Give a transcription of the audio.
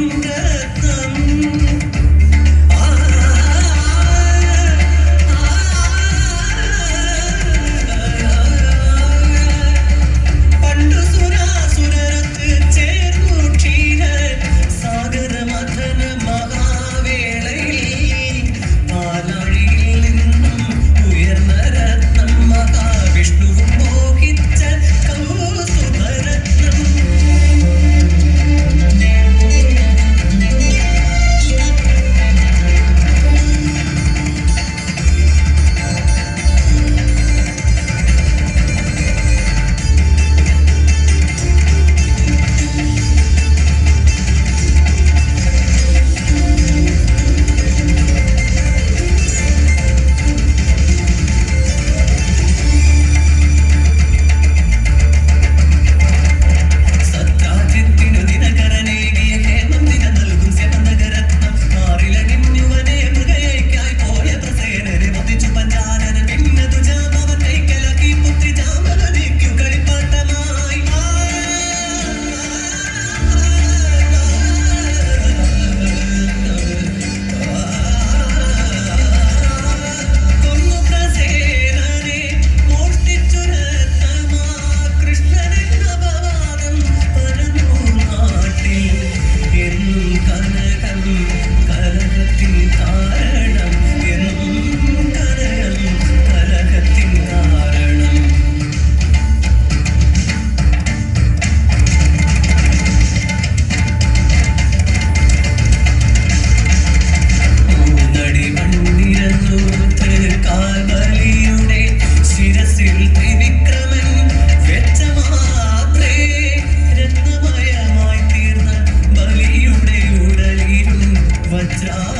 you. Yeah.